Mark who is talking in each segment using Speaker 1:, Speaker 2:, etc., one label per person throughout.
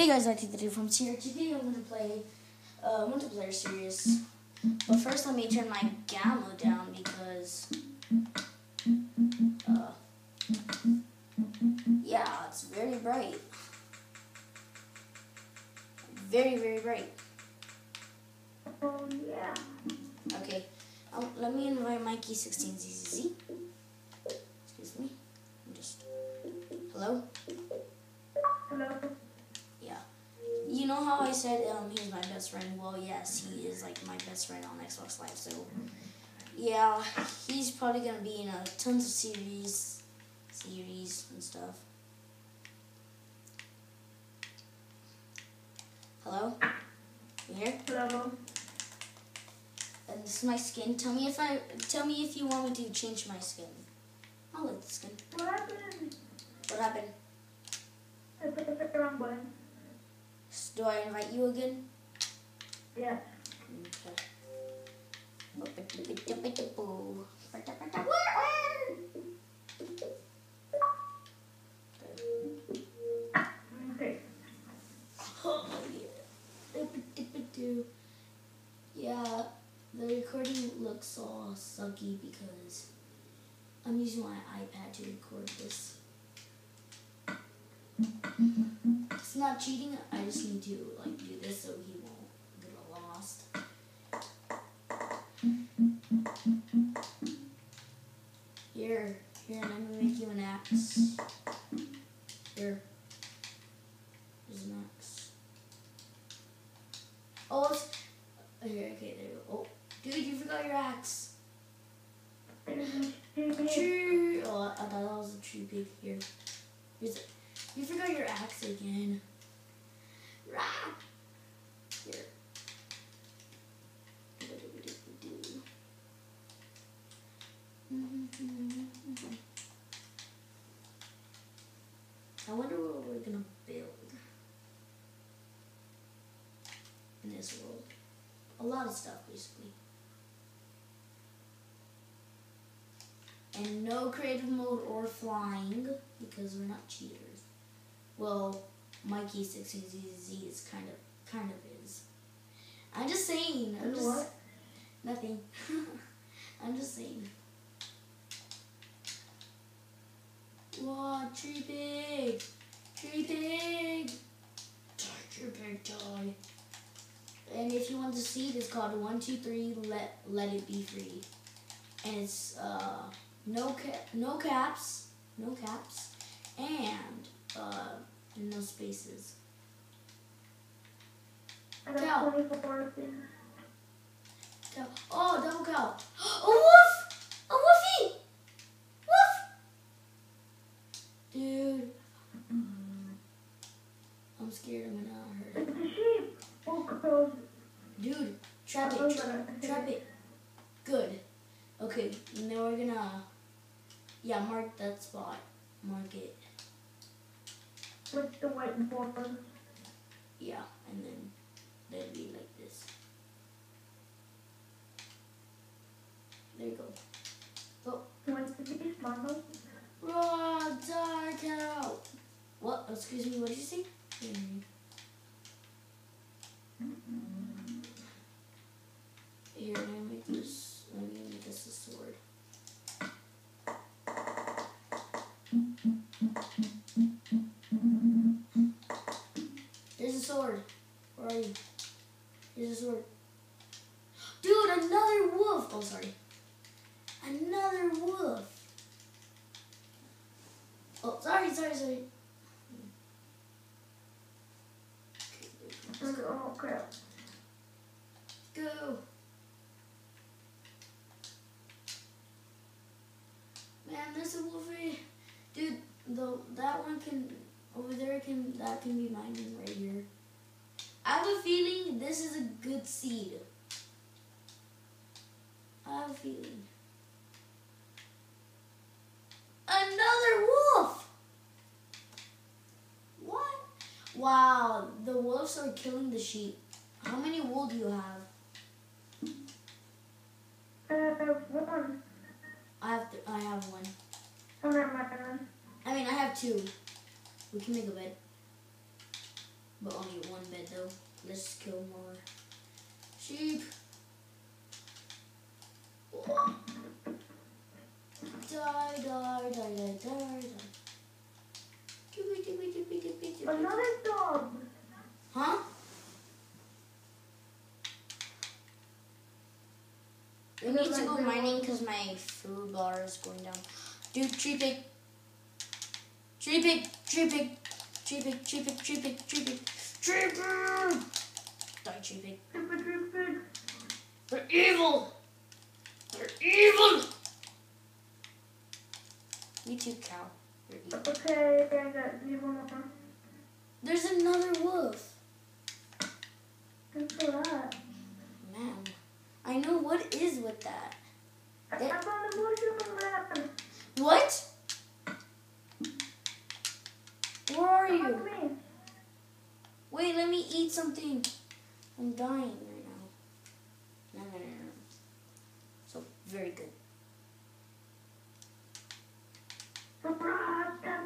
Speaker 1: Hey guys, I think the dude from here. I'm gonna play uh, multiplayer series. But first, let me turn my gamma down because, uh, yeah, it's very bright. Very, very bright.
Speaker 2: Oh yeah.
Speaker 1: Okay, um, let me invite Mikey16ZZZ. Excuse me. I'm just. Hello? Know how I said um, he's my best friend? Well, yes, he is like my best friend on Xbox Live. So, yeah, he's probably gonna be in a tons of series, series and stuff. Hello, you here?
Speaker 2: Hello.
Speaker 1: And this is my skin. Tell me if I tell me if you want me to change my skin. I like the skin.
Speaker 2: What happened?
Speaker 1: What happened?
Speaker 2: I pressed the wrong button.
Speaker 1: Do I invite you again?
Speaker 2: Yeah. Okay.
Speaker 1: Oh, yeah. Yeah, the recording looks all sucky because I'm using my iPad to record this. Not cheating, I just need to like do this so he won't get lost. Here, here, let me make you an axe. Here. There's an axe. Oh, it's, here, okay, there you go. Oh, dude, you forgot your axe. Tree. Oh, I thought that was a tree pig. Here, here's it. You forgot your axe again. Rah! Here. I wonder what we're gonna build in this world. A lot of stuff, basically. And no creative mode or flying because we're not cheaters. Well, Mikey 16ZZ is kind of kind of is. I'm just saying. I'm just
Speaker 2: What?
Speaker 1: nothing. I'm just saying. Whoa, tree pig! Tree pig! Die, tree pig, die. And if you want to see it, it's called One Two Three. Let Let It Be Free, and it's uh no ca- no caps, no caps, and uh no spaces.
Speaker 2: I
Speaker 1: Cow.
Speaker 2: got 24 things.
Speaker 1: Cow. Oh, double cow! A wolf! A woofie! Woof! Dude, I'm scared. I'm gonna hurt it.
Speaker 2: It's a sheep. Oh, crows.
Speaker 1: Dude, trap
Speaker 2: Oh,
Speaker 1: it, tra- trap it. Good. Okay, now we're gonna, yeah, mark that spot. Mark it.
Speaker 2: With the white border.
Speaker 1: Yeah, and then that'd be like this. There you go.
Speaker 2: Want to be smart?
Speaker 1: Raw dark out. What? Excuse me. What did you say? Mm. Here, There's a sword. Where are you? Here's a sword. Dude, another wolf. Oh, sorry. Another wolf. Oh, sorry, sorry, sorry.
Speaker 2: Oh, crap.
Speaker 1: Go. Man, there's a wolfie. Dude, the that one can over there can that can be mine right here. I have a feeling this is a good seed. I have a feeling. Another wolf. What? Wow, the wolves are killing the sheep. How many wool do you have?
Speaker 2: Uh, one.
Speaker 1: I have th- I have one. I mean, I have two. We can make a bed. But only one bed though. Let's kill more sheep. Die, die, die, die, die, die. Doobie.
Speaker 2: Another dog.
Speaker 1: Huh? We need to go mining because my food bar is going down. Dude, tree pig. Tree pig, tree pig, tree pig, tree pig, tree pig, tree pig, tree pig. Die, tree pig.
Speaker 2: Super duper.
Speaker 1: They're evil. They're evil. You too, cow. You're evil.
Speaker 2: Okay, I got more.
Speaker 1: There's another wolf.
Speaker 2: Thanks for that.
Speaker 1: Man, I know what is with that.
Speaker 2: I found the man.
Speaker 1: What? Where are you? Wait, let me eat something. I'm dying right now. No, no, no, no. So, very good.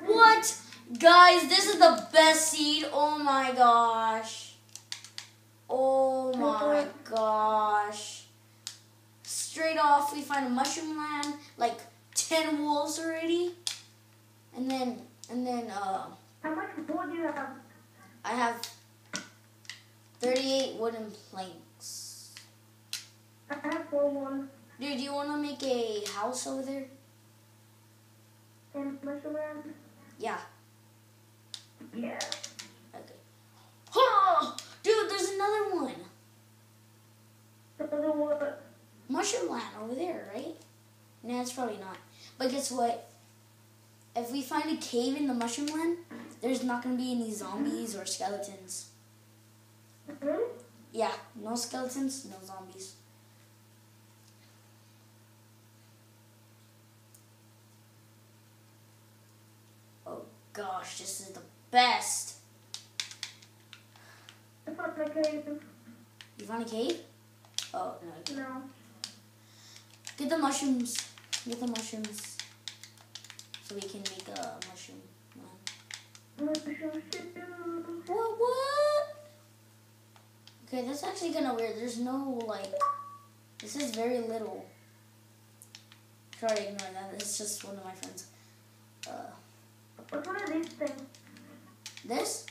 Speaker 1: What? Guys, this is the best seed. Oh my gosh. Oh my gosh. Straight off, we find a mushroom land, like 10 wolves already. And then, and then, uh,
Speaker 2: How much wood do you have?
Speaker 1: I have 38 wooden planks.
Speaker 2: I have four
Speaker 1: Dude, you want to make a house over there?
Speaker 2: in mushroom man.
Speaker 1: Yeah.
Speaker 2: Yeah.
Speaker 1: Okay. Oh, dude, there's another one.
Speaker 2: So the wood.
Speaker 1: Mushroom land over there, right? No, it's probably not. But guess what? If we find a cave in the mushroom land, there's not going to be any zombies or skeletons.
Speaker 2: Really?
Speaker 1: Yeah, no skeletons, no zombies. Oh gosh, this is the best.
Speaker 2: I found the cave.
Speaker 1: You found a cave? Oh, no.
Speaker 2: No.
Speaker 1: Get the mushrooms. Get the mushrooms. So we can make a mushroom land.
Speaker 2: Mushroom stew.
Speaker 1: What? What? Okay, that's actually kind of weird. There's no, like, this is very little. To ignore that. It's just one of my friends. Uh,
Speaker 2: What's one of these things?
Speaker 1: this?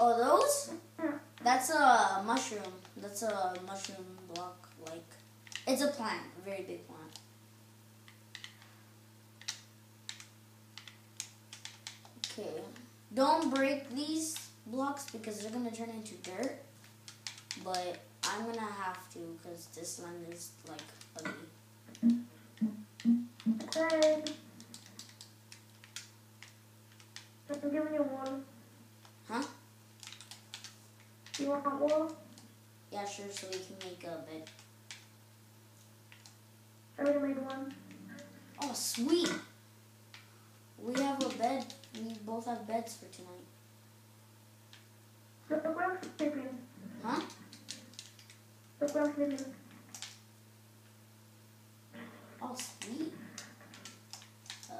Speaker 1: Oh, those?
Speaker 2: Yeah.
Speaker 1: That's a mushroom. That's a mushroom block. Like, it's a plant. A very big plant. Okay. Don't break these blocks because they're gonna turn into dirt. But I'm gonna have to because this one is like ugly.
Speaker 2: Okay. I'm giving you one.
Speaker 1: Huh?
Speaker 2: You want one?
Speaker 1: Yeah, sure. So we can make a bed.
Speaker 2: I already made one.
Speaker 1: Oh, sweet. We have a bed. Both have beds for tonight.
Speaker 2: Look where I'm sleeping.
Speaker 1: Huh?
Speaker 2: Look where I'm sleeping.
Speaker 1: Oh, sweet. Uh,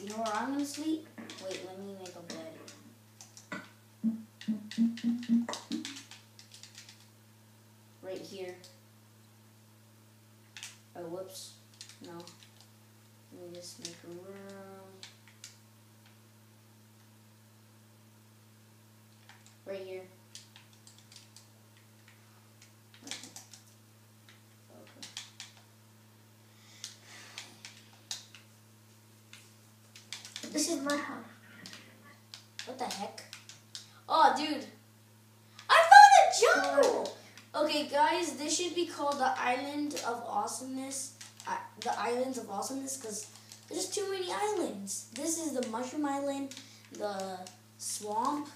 Speaker 1: you know where I'm gonna sleep? Wait, let me make a bed. Right here. Oh, whoops. No. Let me just make a room. Right here. Okay.
Speaker 2: This is my house.
Speaker 1: What the heck? Oh, dude. I found a jungle! Okay, guys, this should be called the Island of Awesomeness. Uh, the Islands of Awesomeness, because there's too many islands. This is the Mushroom Island, the Swamp,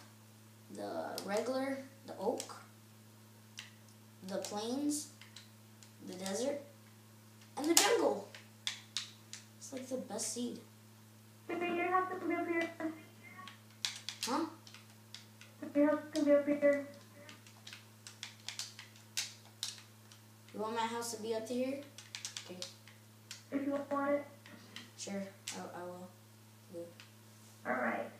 Speaker 1: the Regular, the Oak, the Plains, the Desert, and the Jungle. It's like the best seed.
Speaker 2: Maybe your house can be up here.
Speaker 1: Huh?
Speaker 2: Your house can be up here.
Speaker 1: You want my house to be up to here? Okay.
Speaker 2: If you want it.
Speaker 1: Sure, I, I will. Yeah.
Speaker 2: Alright.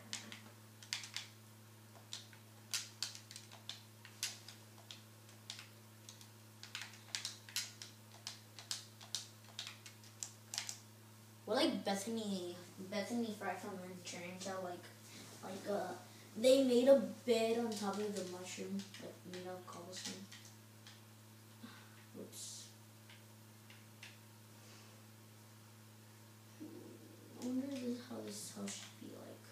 Speaker 1: Bethany, Bethany Fry from Insurance are like, like uh, they made a bed on top of the mushroom, like made out of cobblestone. Oops. I wonder how this house should be like.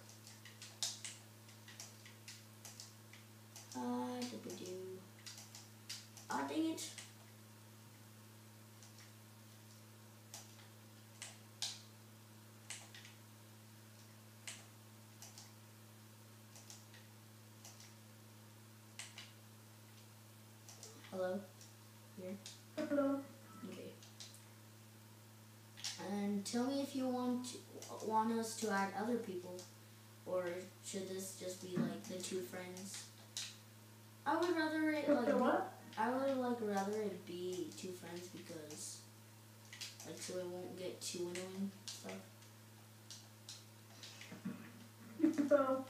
Speaker 1: Ah, uh, do Ah, dang it. Hello? Here?
Speaker 2: Hello.
Speaker 1: Okay. And tell me if you want to, want us to add other people, or should this just be like the two friends? I would rather it like
Speaker 2: what?
Speaker 1: I would like rather it be two friends because like so it won't get too annoying stuff.
Speaker 2: So,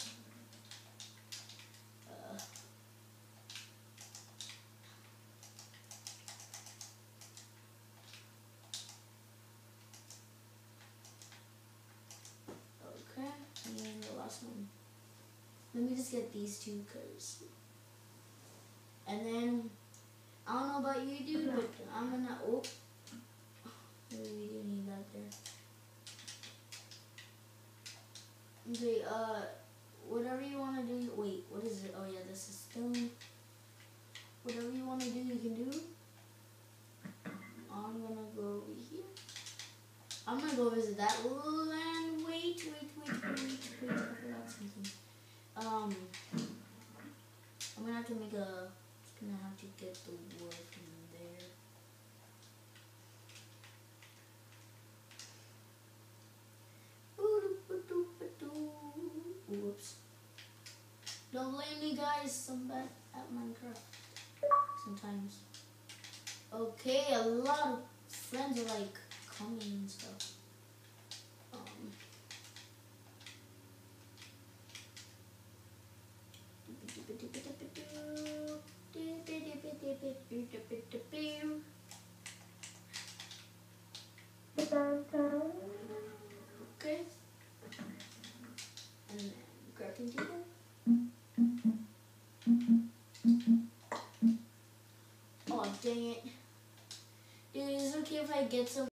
Speaker 1: Uh, okay, and then the last one. Let me just get these two, cause. And then I don't know about you, dude, but I'm gonna. Oh, maybe we do need that there. Okay, uh, whatever you want to do. Wait, what is it? Oh yeah, this is stone. Whatever you want to do, you can do. I'm gonna go over here. I'm gonna go visit that land. Wait, wait, wait, wait, wait. I forgot something. Um, I'm gonna have to make a. Gonna have to get the wood from there. Whoops. Don't blame me, guys. I'm bad at Minecraft. Sometimes. Okay, a lot of friends are like coming and stuff. Dang it. Dude, okay if I get some